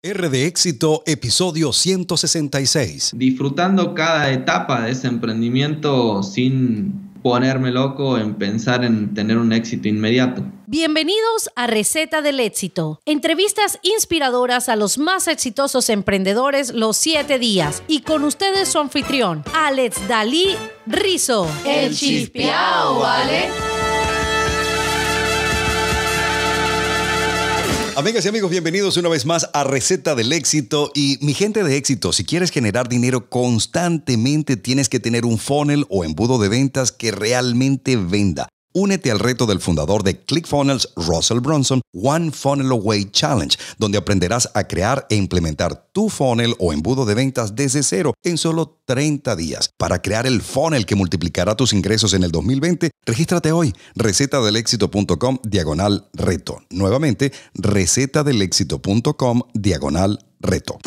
R de éxito, episodio 166. Disfrutando cada etapa de ese emprendimiento sin ponerme loco en pensar en tener un éxito inmediato. Bienvenidos a Receta del Éxito. Entrevistas inspiradoras a los más exitosos emprendedores los siete días. Y con ustedes su anfitrión, Alex Dalí Rizo. El chispeao, ¿vale? Amigas y amigos, bienvenidos una vez más a Receta del Éxito. Y mi gente de éxito, si quieres generar dinero constantemente, tienes que tener un funnel o embudo de ventas que realmente venda. Únete al reto del fundador de ClickFunnels, Russell Brunson, One Funnel Away Challenge, donde aprenderás a crear e implementar tu funnel o embudo de ventas desde cero en solo 30 días. Para crear el funnel que multiplicará tus ingresos en el 2020, regístrate hoy, recetadelexito.com diagonal reto. Nuevamente, recetadelexito.com diagonal reto.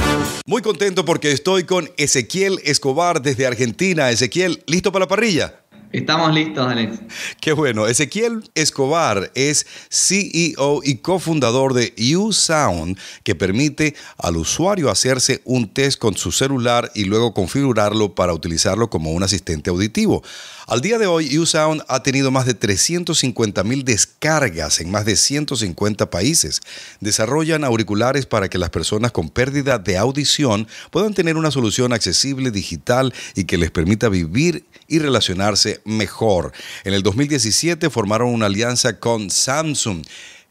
Muy contento porque estoy con Ezequiel Escobar desde Argentina. Ezequiel, ¿listo para la parrilla? Estamos listos, Alex. Qué bueno. Ezequiel Escobar es CEO y cofundador de USound, que permite al usuario hacerse un test con su celular y luego configurarlo para utilizarlo como un asistente auditivo. Al día de hoy, USound ha tenido más de 350 mil descargas en más de 150 países. Desarrollan auriculares para que las personas con pérdida de audición puedan tener una solución accesible digital y que les permita vivir y relacionarse mejor. En el 2017 formaron una alianza con Samsung.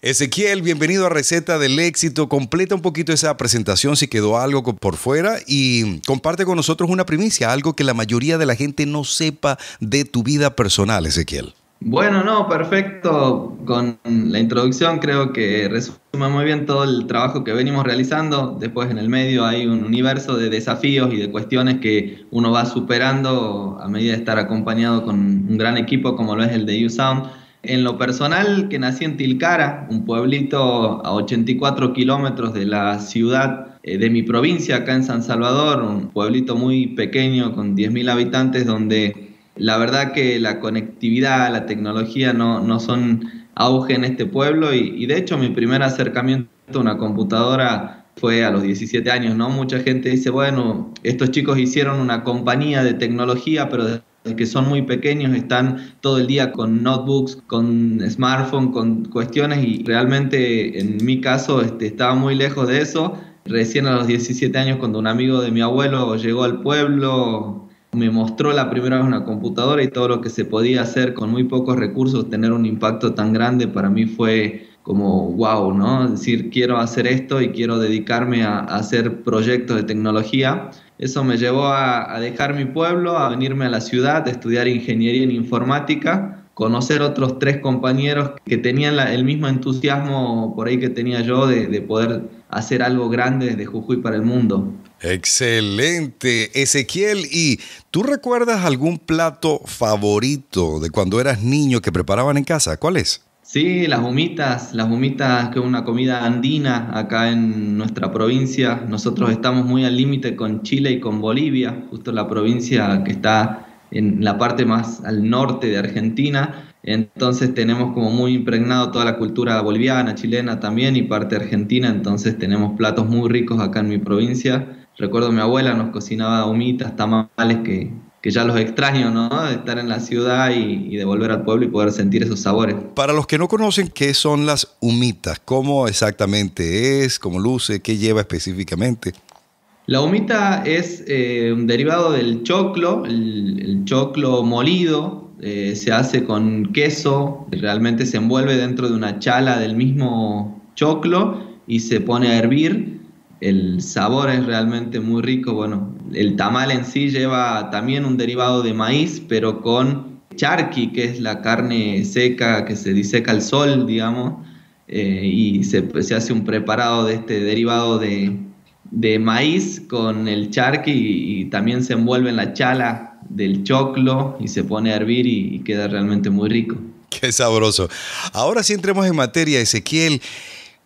Ezequiel, bienvenido a Receta del Éxito. Completa un poquito esa presentación si quedó algo por fuera y comparte con nosotros una primicia, algo que la mayoría de la gente no sepa de tu vida personal, Ezequiel. Bueno, no, perfecto. Con la introducción creo que resume muy bien todo el trabajo que venimos realizando. Después en el medio hay un universo de desafíos y de cuestiones que uno va superando a medida de estar acompañado con un gran equipo como lo es el de USound en lo personal, que nací en Tilcara, un pueblito a 84 kilómetros de la ciudad eh, de mi provincia, acá en San Salvador, un pueblito muy pequeño con 10.000 habitantes, donde la verdad que la conectividad, la tecnología no, no son auge en este pueblo y, de hecho mi primer acercamiento a una computadora fue a los 17 años, ¿no? Mucha gente dice, bueno, estos chicos hicieron una compañía de tecnología, pero que son muy pequeños están todo el día con notebooks, con smartphone, con cuestiones y realmente en mi caso este, estaba muy lejos de eso. Recién a los 17 años cuando un amigo de mi abuelo llegó al pueblo, me mostró la primera vez una computadora y todo lo que se podía hacer con muy pocos recursos, tener un impacto tan grande para mí fue como wow, ¿no? Decir, quiero hacer esto y quiero dedicarme a, hacer proyectos de tecnología. Eso me llevó a, dejar mi pueblo, a venirme a la ciudad, a estudiar ingeniería en informática, conocer otros tres compañeros que tenían el mismo entusiasmo por ahí que tenía yo de, de poder hacer algo grande desde Jujuy para el mundo. Excelente, Ezequiel. ¿Y tú recuerdas algún plato favorito de cuando eras niño que preparaban en casa? ¿Cuál es? Sí, las humitas, las humitas que es una comida andina acá en nuestra provincia. Nosotros estamos muy al límite con Chile y con Bolivia, justo la provincia que está en la parte más al norte de Argentina. Entonces tenemos como muy impregnado toda la cultura boliviana, chilena también y parte argentina. Entonces tenemos platos muy ricos acá en mi provincia. Recuerdo mi abuela nos cocinaba humitas, tamales que, que ya los extraño, ¿no? De estar en la ciudad y, y, de volver al pueblo y poder sentir esos sabores. Para los que no conocen, ¿qué son las humitas? ¿Cómo exactamente es? ¿Cómo luce? ¿Qué lleva específicamente? La humita es eh, un derivado del choclo, el, el choclo molido, eh, se hace con queso, realmente se envuelve dentro de una chala del mismo choclo y se pone a hervir. El sabor es realmente muy rico, bueno, el tamal en sí lleva también un derivado de maíz, pero con charqui, que es la carne seca que se diseca al sol, digamos, eh, y se, se, hace un preparado de este derivado de, de maíz con el charqui y, también se envuelve en la chala del choclo y se pone a hervir y, y queda realmente muy rico. Qué sabroso. Ahora sí entremos en materia, Ezequiel.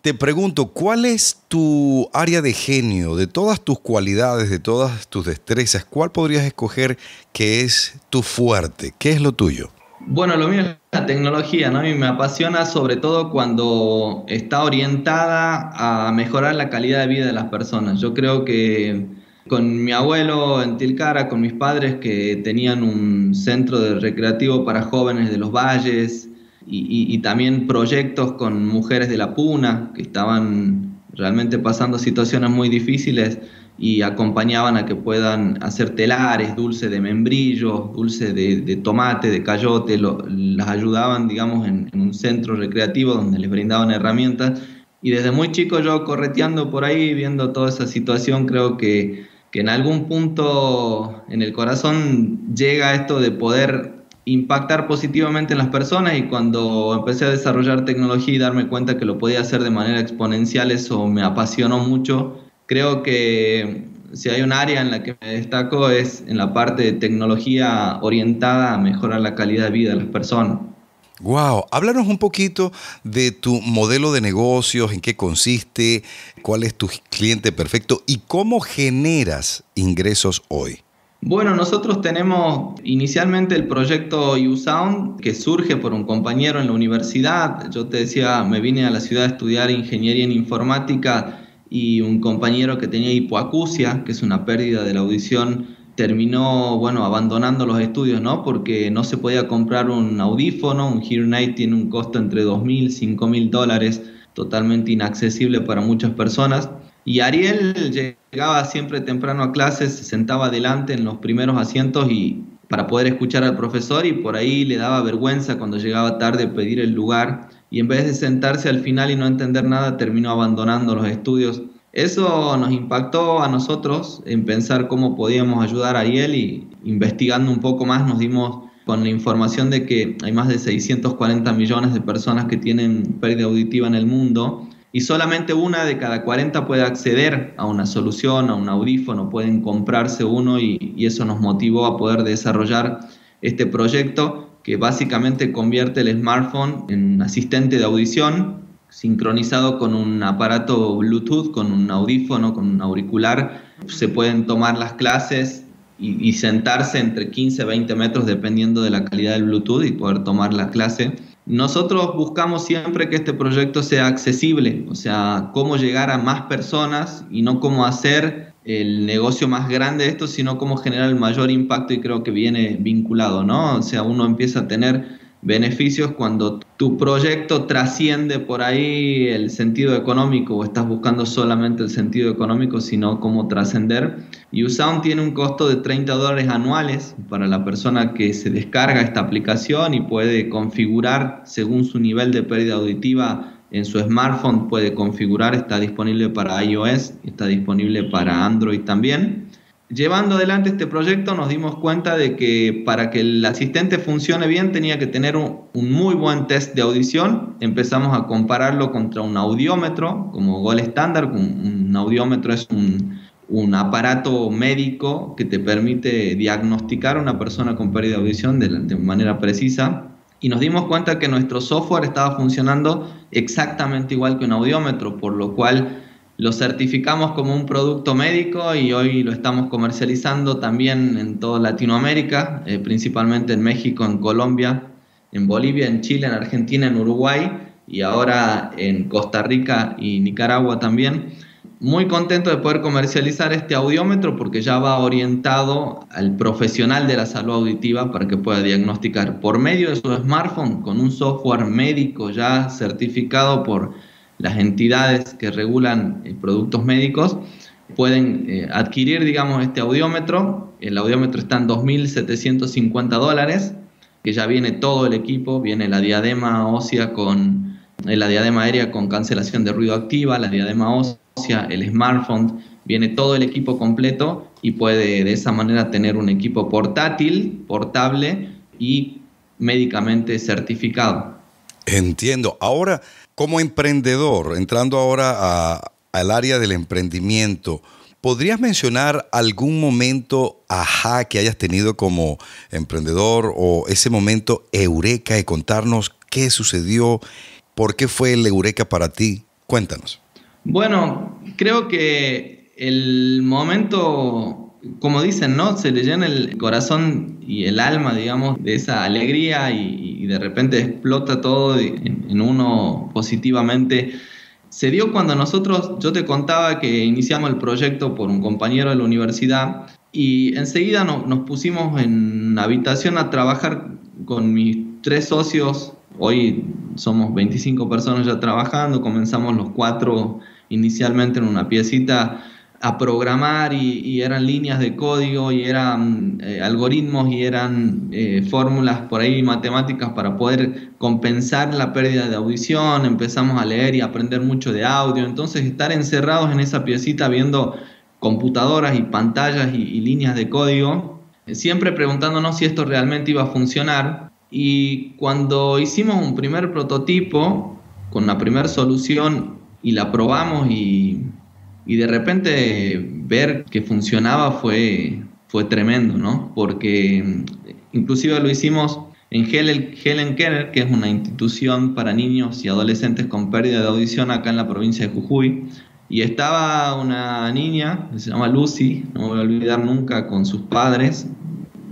Te pregunto, ¿cuál es tu área de genio? De todas tus cualidades, de todas tus destrezas, ¿cuál podrías escoger que es tu fuerte? ¿Qué es lo tuyo? Bueno, lo mío es la tecnología, ¿no? Y me apasiona sobre todo cuando está orientada a mejorar la calidad de vida de las personas. Yo creo que con mi abuelo en Tilcara, con mis padres que tenían un centro de recreativo para jóvenes de los valles y, y también proyectos con mujeres de la Puna que estaban realmente pasando situaciones muy difíciles y acompañaban a que puedan hacer telares, dulce de membrillo, dulce de, tomate, de cayote, las ayudaban, digamos, en, un centro recreativo donde les brindaban herramientas. Y desde muy chico yo correteando por ahí, viendo toda esa situación, creo que, que en algún punto en el corazón llega esto de poder impactar positivamente en las personas y cuando empecé a desarrollar tecnología y darme cuenta que lo podía hacer de manera exponencial, eso me apasionó mucho Creo que si hay un área en la que me destaco es en la parte de tecnología orientada a mejorar la calidad de vida de las personas. Wow, háblanos un poquito de tu modelo de negocios, en qué consiste, cuál es tu cliente perfecto y cómo generas ingresos hoy. Bueno, nosotros tenemos inicialmente el proyecto USound que surge por un compañero en la universidad. Yo te decía, me vine a la ciudad a estudiar ingeniería en informática y un compañero que tenía hipoacusia, que es una pérdida de la audición, terminó, bueno, abandonando los estudios, ¿no? Porque no se podía comprar un audífono, un hearing aid tiene un costo entre 2.000 y 5.000 dólares, totalmente inaccesible para muchas personas. Y Ariel llegaba siempre temprano a clases, se sentaba adelante en los primeros asientos y para poder escuchar al profesor y por ahí le daba vergüenza cuando llegaba tarde pedir el lugar y en vez de sentarse al final y no entender nada, terminó abandonando los estudios. Eso nos impactó a nosotros en pensar cómo podíamos ayudar a Ariel y investigando un poco más nos dimos con la información de que hay más de 640 millones de personas que tienen pérdida auditiva en el mundo y solamente una de cada 40 puede acceder a una solución, a un audífono, pueden comprarse uno y, y eso nos motivó a poder desarrollar este proyecto que básicamente convierte el smartphone en asistente de audición sincronizado con un aparato Bluetooth, con un audífono, con un auricular. Se pueden tomar las clases y, sentarse entre 15 y 20 metros dependiendo de la calidad del Bluetooth y poder tomar la clase. Nosotros buscamos siempre que este proyecto sea accesible, o sea, cómo llegar a más personas y no cómo hacer el negocio más grande de esto, sino cómo generar el mayor impacto y creo que viene vinculado, ¿no? O sea, uno empieza a tener beneficios cuando tu proyecto trasciende por ahí el sentido económico o estás buscando solamente el sentido económico, sino cómo trascender. USound tiene un costo de 30 dólares anuales para la persona que se descarga esta aplicación y puede configurar según su nivel de pérdida auditiva en su smartphone puede configurar, está disponible para iOS, está disponible para Android también. Llevando adelante este proyecto nos dimos cuenta de que para que el asistente funcione bien tenía que tener un, muy buen test de audición. Empezamos a compararlo contra un audiómetro como Gold Standard. Un, audiómetro es un, un, aparato médico que te permite diagnosticar a una persona con pérdida de audición de manera precisa y nos dimos cuenta que nuestro software estaba funcionando exactamente igual que un audiómetro, por lo cual lo certificamos como un producto médico y hoy lo estamos comercializando también en toda Latinoamérica, eh, principalmente en México, en Colombia, en Bolivia, en Chile, en Argentina, en Uruguay y ahora en Costa Rica y Nicaragua también. Muy contento de poder comercializar este audiómetro porque ya va orientado al profesional de la salud auditiva para que pueda diagnosticar por medio de su smartphone con un software médico ya certificado por las entidades que regulan eh, productos médicos pueden eh, adquirir digamos este audiómetro. El audiómetro está en 2.750 dólares que ya viene todo el equipo. Viene la diadema ósea con eh, la diadema aérea con cancelación de ruido activa la diadema ósea el smartphone, viene todo el equipo completo y puede de esa manera tener un equipo portátil, portable y médicamente certificado. Entiendo. Ahora, como emprendedor, entrando ahora al área del emprendimiento, ¿podrías mencionar algún momento ajá que hayas tenido como emprendedor o ese momento eureka y contarnos qué sucedió, por qué fue el eureka para ti? Cuéntanos. Bueno, creo que el momento como dicen, ¿no? Se le llena el corazón y el alma, digamos, de esa alegría y, de repente explota todo en, uno positivamente. Se dio cuando nosotros, yo te contaba que iniciamos el proyecto por un compañero de la universidad y enseguida nos pusimos en una habitación a trabajar con mis tres socios. Hoy somos 25 personas ya trabajando, comenzamos los cuatro inicialmente en una piecita a programar y, eran líneas de código y eran eh, algoritmos y eran eh, fórmulas por ahí matemáticas para poder compensar la pérdida de audición, empezamos a leer y aprender mucho de audio, entonces estar encerrados en esa piecita viendo computadoras y pantallas y, y líneas de código, siempre preguntándonos si esto realmente iba a funcionar. Y cuando hicimos un primer prototipo con la primera solución y la probamos y y de repente ver que funcionaba fue, fue tremendo, ¿no? Porque mm, inclusive lo hicimos en Helen Keller, que es una institución para niños y adolescentes con pérdida de audición acá en la provincia de Jujuy. Y estaba una niña, se llama Lucy, no me voy a olvidar nunca, con sus padres.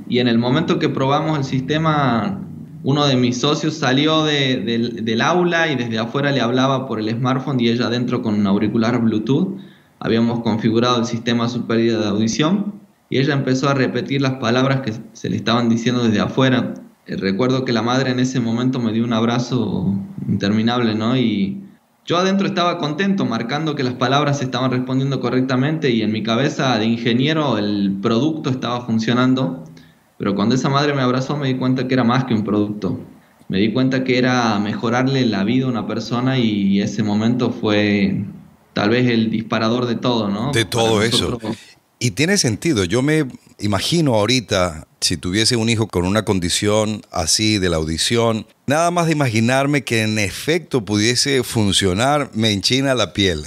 Y en el momento que probamos el sistema, uno de mis socios salió del aula y desde afuera le hablaba por el smartphone y ella adentro con un auricular Bluetooth habíamos configurado el sistema su pérdida de audición y ella empezó a repetir las palabras que se le estaban diciendo desde afuera. Eh, recuerdo que la madre en ese momento me dio un abrazo interminable, ¿no? Y yo adentro estaba contento, marcando que las palabras estaban respondiendo correctamente y en mi cabeza de ingeniero el producto estaba funcionando. Pero cuando esa madre me abrazó me di cuenta que era más que un producto. Me di cuenta que era mejorarle la vida a una persona y ese momento fue tal vez el disparador de todo, ¿no? De todo eso. Y tiene sentido. Yo me imagino ahorita, si tuviese un hijo con una condición así de la audición, nada más de imaginarme que en efecto pudiese funcionar, me enchina la piel.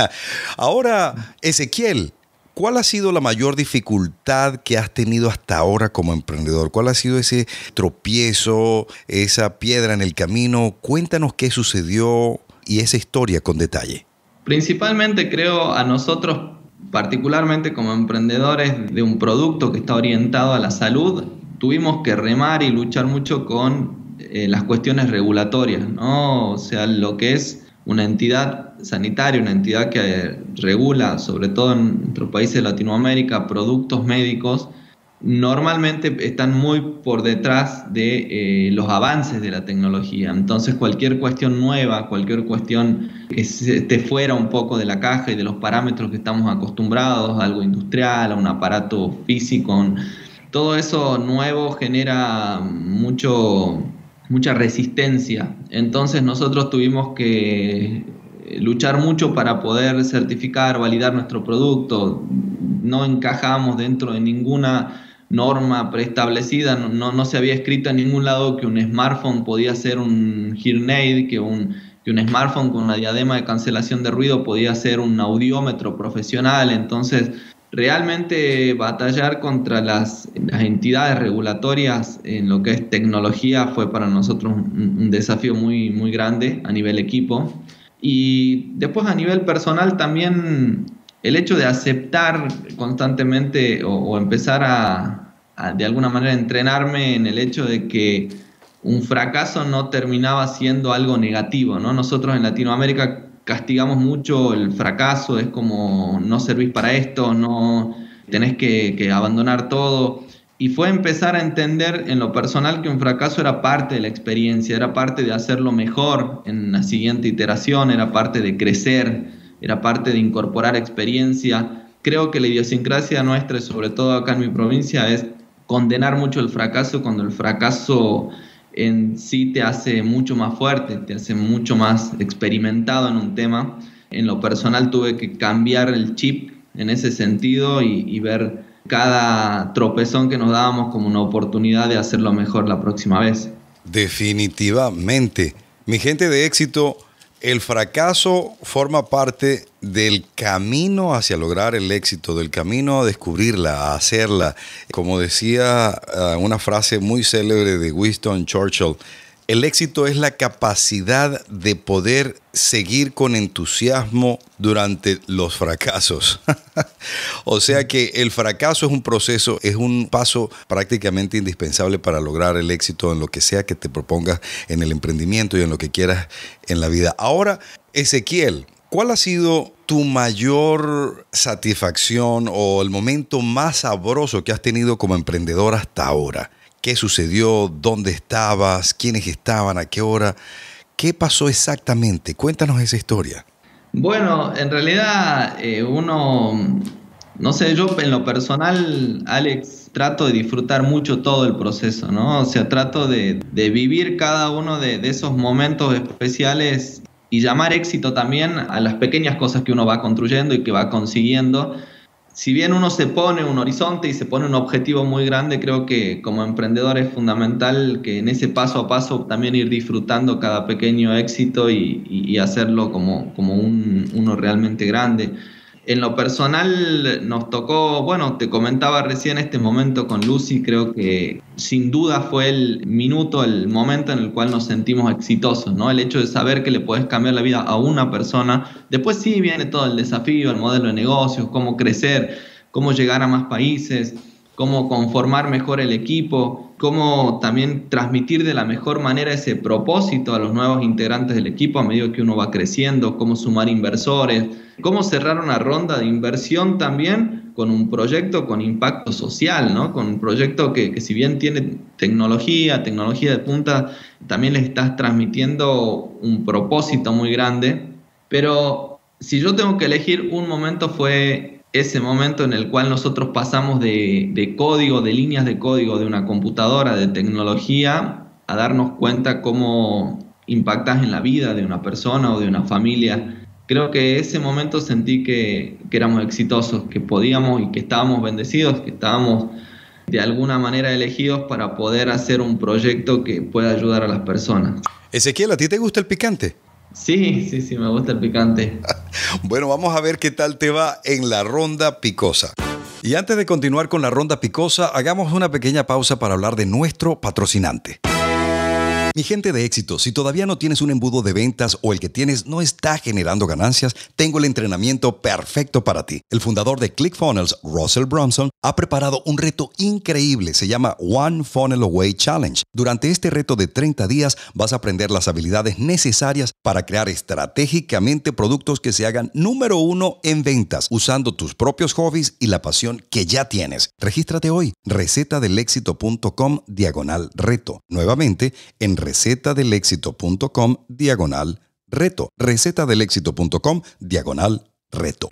ahora, Ezequiel, ¿cuál ha sido la mayor dificultad que has tenido hasta ahora como emprendedor? ¿Cuál ha sido ese tropiezo, esa piedra en el camino? Cuéntanos qué sucedió y esa historia con detalle. Principalmente creo a nosotros, particularmente como emprendedores de un producto que está orientado a la salud, tuvimos que remar y luchar mucho con eh, las cuestiones regulatorias, ¿no? O sea, lo que es una entidad sanitaria, una entidad que regula, sobre todo en nuestros países de Latinoamérica, productos médicos, normalmente están muy por detrás de eh, los avances de la tecnología. Entonces cualquier cuestión nueva, cualquier cuestión que esté fuera un poco de la caja y de los parámetros que estamos acostumbrados, algo industrial, a un aparato físico, todo eso nuevo genera mucho, mucha resistencia. Entonces nosotros tuvimos que luchar mucho para poder certificar, validar nuestro producto. No encajamos dentro de ninguna norma preestablecida, no, no, se había escrito en ningún lado que un smartphone podía ser un hearing que un, que un smartphone con una diadema de cancelación de ruido podía ser un audiómetro profesional, entonces realmente batallar contra las, las, entidades regulatorias en lo que es tecnología fue para nosotros un, un, desafío muy, muy grande a nivel equipo. Y después a nivel personal también el hecho de aceptar constantemente o, empezar a, de alguna manera entrenarme en el hecho de que un fracaso no terminaba siendo algo negativo, ¿no? Nosotros en Latinoamérica castigamos mucho el fracaso, es como no servís para esto, no tenés que, que abandonar todo. Y fue empezar a entender en lo personal que un fracaso era parte de la experiencia, era parte de hacerlo mejor en la siguiente iteración, era parte de crecer, era parte de incorporar experiencia. Creo que la idiosincrasia nuestra, sobre todo acá en mi provincia, es condenar mucho el fracaso cuando el fracaso en sí te hace mucho más fuerte, te hace mucho más experimentado en un tema. En lo personal tuve que cambiar el chip en ese sentido y, y ver cada tropezón que nos dábamos como una oportunidad de hacerlo mejor la próxima vez. Definitivamente. Mi gente de éxito, el fracaso forma parte del camino hacia lograr el éxito, del camino a descubrirla, a hacerla. Como decía ah, una frase muy célebre de Winston Churchill, El éxito es la capacidad de poder seguir con entusiasmo durante los fracasos. o sea que el fracaso es un proceso, es un paso prácticamente indispensable para lograr el éxito en lo que sea que te propongas en el emprendimiento y en lo que quieras en la vida. Ahora, Ezequiel, ¿cuál ha sido tu mayor satisfacción o el momento más sabroso que has tenido como emprendedor hasta ahora? ¿Qué sucedió? ¿Dónde estabas? ¿Quiénes estaban? ¿A qué hora? ¿Qué pasó exactamente? Cuéntanos esa historia. Bueno, en realidad eh, uno, no sé, yo en lo personal, Alex, trato de disfrutar mucho todo el proceso, ¿no? O sea, trato de, vivir cada uno de, de, esos momentos especiales y llamar éxito también a las pequeñas cosas que uno va construyendo y que va consiguiendo si bien uno se pone un horizonte y se pone un objetivo muy grande, creo que como emprendedor es fundamental que en ese paso a paso también ir disfrutando cada pequeño éxito y, hacerlo como, como un, uno realmente grande. En lo personal nos tocó, bueno, te comentaba recién este momento con Lucy, creo que sin duda fue el minuto, el momento en el cual nos sentimos exitosos, ¿no? El hecho de saber que le puedes cambiar la vida a una persona. Después sí viene todo el desafío, el modelo de negocios, cómo crecer, cómo llegar a más países, cómo conformar mejor el equipo, cómo también transmitir de la mejor manera ese propósito a los nuevos integrantes del equipo a medida que uno va creciendo, cómo sumar inversores, cómo cerrar una ronda de inversión también con un proyecto con impacto social, ¿no? con un proyecto que, que si bien tiene tecnología, tecnología de punta, también le estás transmitiendo un propósito muy grande. Pero si yo tengo que elegir un momento fue ese momento en el cual nosotros pasamos de, código, de líneas de código de una computadora, de tecnología, a darnos cuenta cómo impactas en la vida de una persona o de una familia. Creo que ese momento sentí que, que éramos exitosos, que podíamos y que estábamos bendecidos, que estábamos de alguna manera elegidos para poder hacer un proyecto que pueda ayudar a las personas. Ezequiel, ¿a ti te gusta el picante? Sí, sí, sí, me gusta el picante. bueno, vamos a ver qué tal te va en la ronda picosa. Y antes de continuar con la ronda picosa, hagamos una pequeña pausa para hablar de nuestro patrocinante. Mi gente de éxito, si todavía no tienes un embudo de ventas o el que tienes no está generando ganancias, tengo el entrenamiento perfecto para ti. El fundador de ClickFunnels, Russell Brunson, ha preparado un reto increíble, se llama One Funnel Away Challenge. Durante este reto de 30 días vas a aprender las habilidades necesarias para crear estratégicamente productos que se hagan número uno en ventas, usando tus propios hobbies y la pasión que ya tienes. Regístrate hoy, recetadelexito.com diagonal reto. Nuevamente, en recetadelexito.com diagonal reto. recetadelexito.com diagonal reto.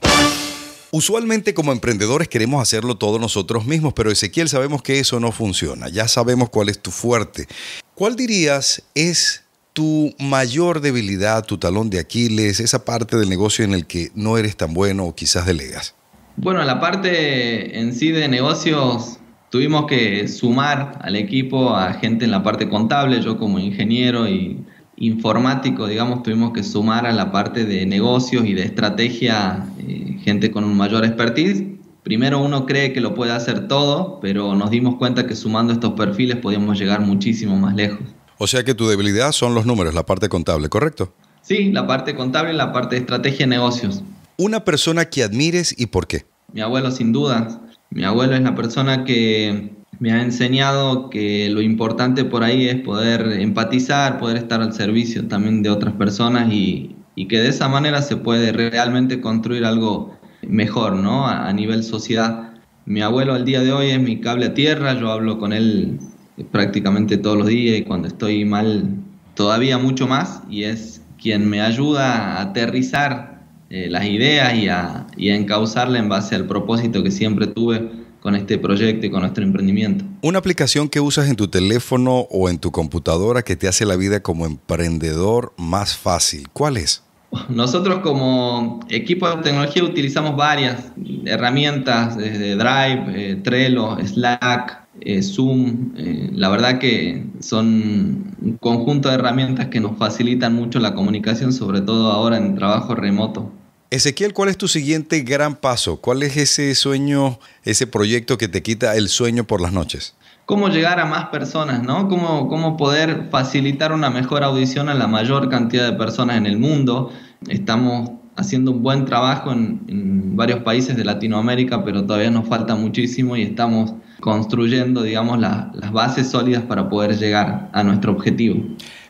Usualmente como emprendedores queremos hacerlo todos nosotros mismos, pero Ezequiel sabemos que eso no funciona. Ya sabemos cuál es tu fuerte. ¿Cuál dirías es tu mayor debilidad, tu talón de Aquiles, esa parte del negocio en el que no eres tan bueno o quizás delegas? Bueno, la parte en sí de negocios tuvimos que sumar al equipo a gente en la parte contable, yo como ingeniero y informático, digamos, tuvimos que sumar a la parte de negocios y de estrategia eh, gente con un mayor expertise. Primero uno cree que lo puede hacer todo, pero nos dimos cuenta que sumando estos perfiles podíamos llegar muchísimo más lejos. O sea que tu debilidad son los números, la parte contable, ¿correcto? Sí, la parte contable y la parte de estrategia de negocios. Una persona que admires y por qué. Mi abuelo, sin duda. Mi abuelo es la persona que me ha enseñado que lo importante por ahí es poder empatizar, poder estar al servicio también de otras personas y, que de esa manera se puede realmente construir algo mejor, ¿no? A, nivel sociedad. Mi abuelo al día de hoy es mi cable a tierra, yo hablo con él prácticamente todos los días y cuando estoy mal todavía mucho más y es quien me ayuda a aterrizar eh, las ideas y a, y a encauzarla en base al propósito que siempre tuve con este proyecto y con nuestro emprendimiento. Una aplicación que usas en tu teléfono o en tu computadora que te hace la vida como emprendedor más fácil, ¿cuál es? Nosotros como equipo de tecnología utilizamos varias herramientas, desde Drive, eh, Trello, Slack, eh, Zoom, eh, la verdad que son un conjunto de herramientas que nos facilitan mucho la comunicación, sobre todo ahora en trabajo remoto. Ezequiel, ¿cuál es tu siguiente gran paso? ¿Cuál es ese sueño, ese proyecto que te quita el sueño por las noches? cómo llegar a más personas, ¿no? Cómo, cómo poder facilitar una mejor audición a la mayor cantidad de personas en el mundo. Estamos haciendo un buen trabajo en, varios países de Latinoamérica, pero todavía nos falta muchísimo y estamos construyendo, digamos, las bases sólidas para poder llegar a nuestro objetivo.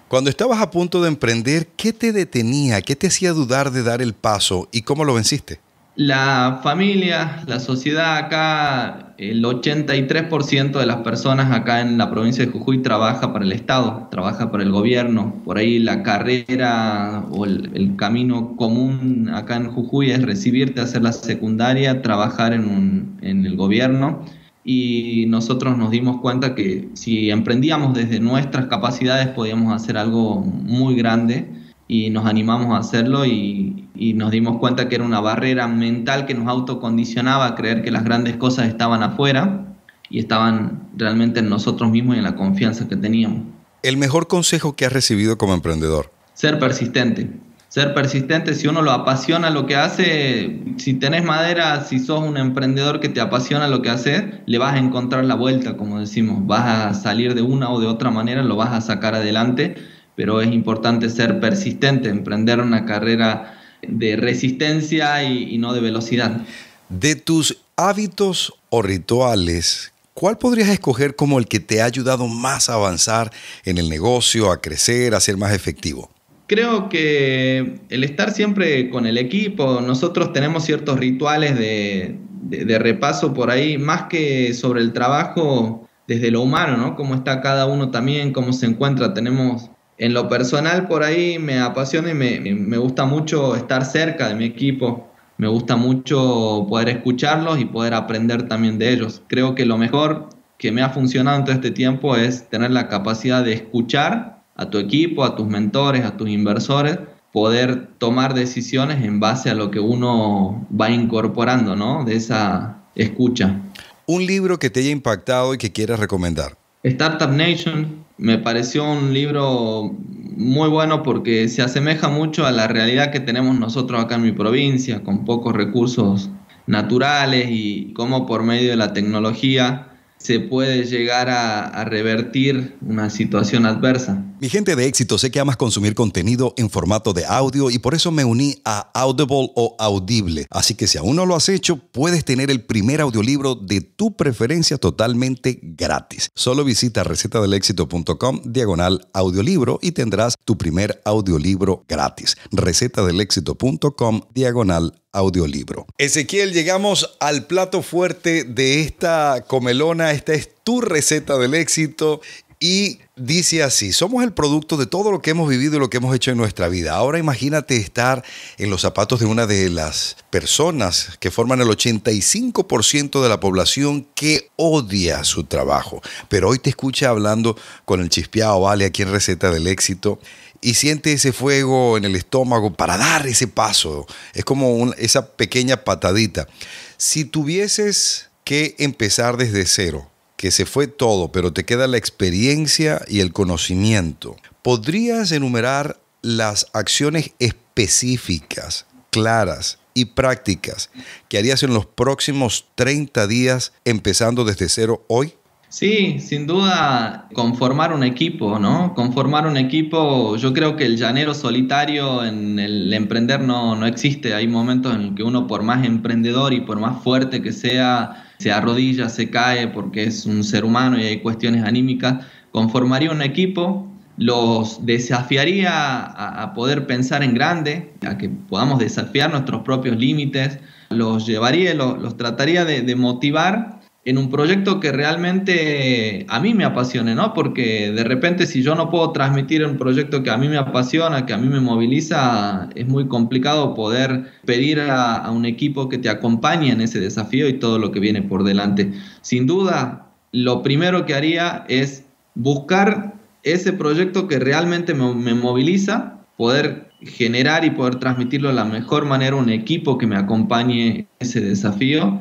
Cuando estabas a punto de emprender, ¿qué te detenía? ¿Qué te hacía dudar de dar el paso y cómo lo venciste? La familia, la sociedad acá, el 83% de las personas acá en la provincia de Jujuy trabaja para el Estado, trabaja para el gobierno. Por ahí la carrera o el, camino común acá en Jujuy es recibirte, hacer la secundaria, trabajar en, en el gobierno. Y nosotros nos dimos cuenta que si emprendíamos desde nuestras capacidades podíamos hacer algo muy grande y nos animamos a hacerlo y, nos dimos cuenta que era una barrera mental que nos autocondicionaba a creer que las grandes cosas estaban afuera y estaban realmente en nosotros mismos y en la confianza que teníamos. El mejor consejo que has recibido como emprendedor. Ser persistente. Ser persistente, si uno lo apasiona lo que hace, si tenés madera, si sos un emprendedor que te apasiona lo que haces, le vas a encontrar la vuelta, como decimos, vas a salir de una o de otra manera, lo vas a sacar adelante pero es importante ser persistente, emprender una carrera de resistencia y, no de velocidad. De tus hábitos o rituales, ¿cuál podrías escoger como el que te ha ayudado más a avanzar en el negocio, a crecer, a ser más efectivo? Creo que el estar siempre con el equipo, nosotros tenemos ciertos rituales de, de repaso por ahí, más que sobre el trabajo desde lo humano, ¿no? Cómo está cada uno también, cómo se encuentra. Tenemos en lo personal por ahí me apasiona y me, gusta mucho estar cerca de mi equipo. Me gusta mucho poder escucharlos y poder aprender también de ellos. Creo que lo mejor que me ha funcionado en todo este tiempo es tener la capacidad de escuchar a tu equipo, a tus mentores, a tus inversores, poder tomar decisiones en base a lo que uno va incorporando, ¿no? De esa escucha. Un libro que te haya impactado y que quieras recomendar. Startup Nation me pareció un libro muy bueno porque se asemeja mucho a la realidad que tenemos nosotros acá en mi provincia, con pocos recursos naturales y cómo por medio de la tecnología se puede llegar a, revertir una situación adversa. Mi gente de éxito, sé que amas consumir contenido en formato de audio y por eso me uní a Audible o Audible. Así que si aún no lo has hecho, puedes tener el primer audiolibro de tu preferencia totalmente gratis. Solo visita recetadelexito.com diagonal audiolibro y tendrás tu primer audiolibro gratis. recetadelexito.com diagonal audiolibro. Ezequiel, llegamos al plato fuerte de esta comelona. Esta es tu receta del éxito. Y dice así, somos el producto de todo lo que hemos vivido y lo que hemos hecho en nuestra vida. Ahora imagínate estar en los zapatos de una de las personas que forman el 85% de la población que odia su trabajo. Pero hoy te escucha hablando con el chispeado, ¿vale? Aquí en Receta del Éxito y siente ese fuego en el estómago para dar ese paso. Es como esa pequeña patadita. Si tuvieses que empezar desde cero, que se fue todo, pero te queda la experiencia y el conocimiento, ¿podrías enumerar las acciones específicas, claras y prácticas que harías en los próximos 30 días empezando desde cero hoy? Sí, sin duda conformar un equipo, ¿no? Conformar un equipo, yo creo que el llanero solitario en el emprender no, no existe. Hay momentos en que uno por más emprendedor y por más fuerte que sea, se arrodilla, se cae porque es un ser humano y hay cuestiones anímicas. Conformaría un equipo, los desafiaría a, poder pensar en grande, a que podamos desafiar nuestros propios límites, los llevaría, los, los trataría de motivar en un proyecto que realmente a mí me apasione, ¿no? Porque de repente si yo no puedo transmitir un proyecto que a mí me apasiona, que a mí me moviliza, es muy complicado poder pedir a, un equipo que te acompañe en ese desafío y todo lo que viene por delante. Sin duda, lo primero que haría es buscar ese proyecto que realmente me, me moviliza, poder generar y poder transmitirlo de la mejor manera a un equipo que me acompañe ese desafío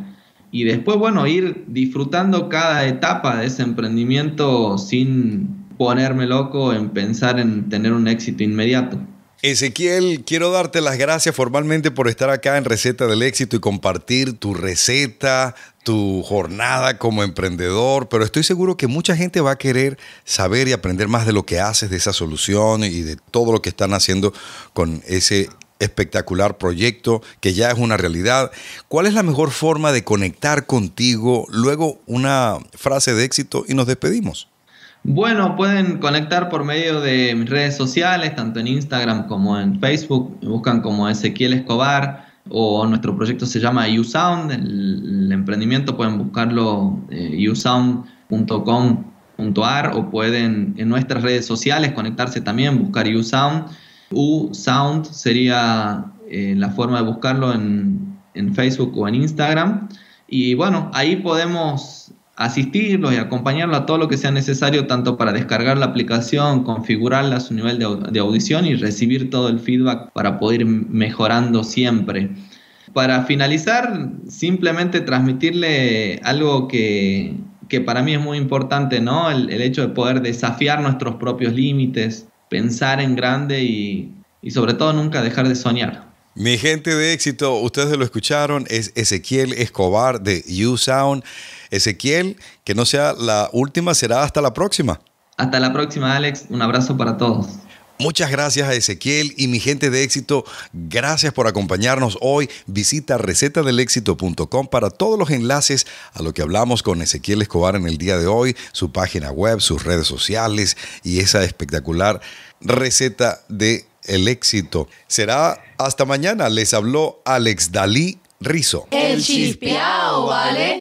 y después, bueno, ir disfrutando cada etapa de ese emprendimiento sin ponerme loco en pensar en tener un éxito inmediato. Ezequiel, quiero darte las gracias formalmente por estar acá en Receta del Éxito y compartir tu receta, tu jornada como emprendedor, pero estoy seguro que mucha gente va a querer saber y aprender más de lo que haces, de esa solución y de todo lo que están haciendo con ese espectacular proyecto que ya es una realidad. ¿Cuál es la mejor forma de conectar contigo? Luego una frase de éxito y nos despedimos. Bueno, pueden conectar por medio de mis redes sociales, tanto en Instagram como en Facebook. Buscan como Ezequiel Escobar o nuestro proyecto se llama USound. El, emprendimiento pueden buscarlo eh, usound.com.ar o pueden en nuestras redes sociales conectarse también, buscar USound. USound sería eh, la forma de buscarlo en, en Facebook o en Instagram. Y bueno, ahí podemos asistirlos y acompañarlos a todo lo que sea necesario, tanto para descargar la aplicación, configurarla a su nivel de, audición y recibir todo el feedback para poder ir mejorando siempre. Para finalizar, simplemente transmitirle algo que, para mí es muy importante, ¿no? El, hecho de poder desafiar nuestros propios límites, pensar en grande y, y sobre todo nunca dejar de soñar. Mi gente de éxito, ustedes lo escucharon, es Ezequiel Escobar de U-Sound. Ezequiel, que no sea la última, será hasta la próxima. Hasta la próxima, Alex. Un abrazo para todos. Muchas gracias a Ezequiel y mi gente de éxito. Gracias por acompañarnos hoy. Visita recetadelexito.com para todos los enlaces a lo que hablamos con Ezequiel Escobar en el día de hoy, su página web, sus redes sociales y esa espectacular receta de el éxito. Será hasta mañana. Les habló Alex Dalí Rizo. El chispeao, ¿vale?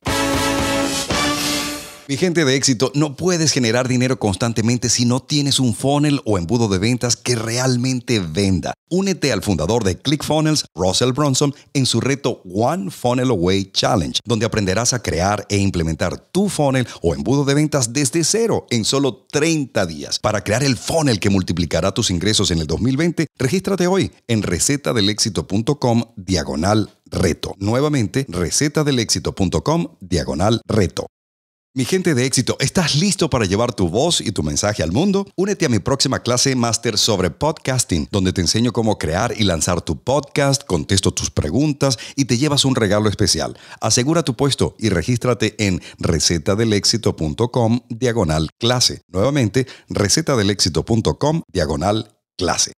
Mi gente de éxito, no puedes generar dinero constantemente si no tienes un funnel o embudo de ventas que realmente venda. Únete al fundador de ClickFunnels, Russell Bronson, en su reto One Funnel Away Challenge, donde aprenderás a crear e implementar tu funnel o embudo de ventas desde cero en solo 30 días. Para crear el funnel que multiplicará tus ingresos en el 2020, regístrate hoy en recetadelexito.com diagonal reto. Nuevamente, recetadelexito.com diagonal reto. Mi gente de éxito, ¿estás listo para llevar tu voz y tu mensaje al mundo? Únete a mi próxima clase máster sobre podcasting, donde te enseño cómo crear y lanzar tu podcast, contesto tus preguntas y te llevas un regalo especial. Asegura tu puesto y regístrate en recetadelexito.com diagonal clase. Nuevamente, recetadelexito.com diagonal clase.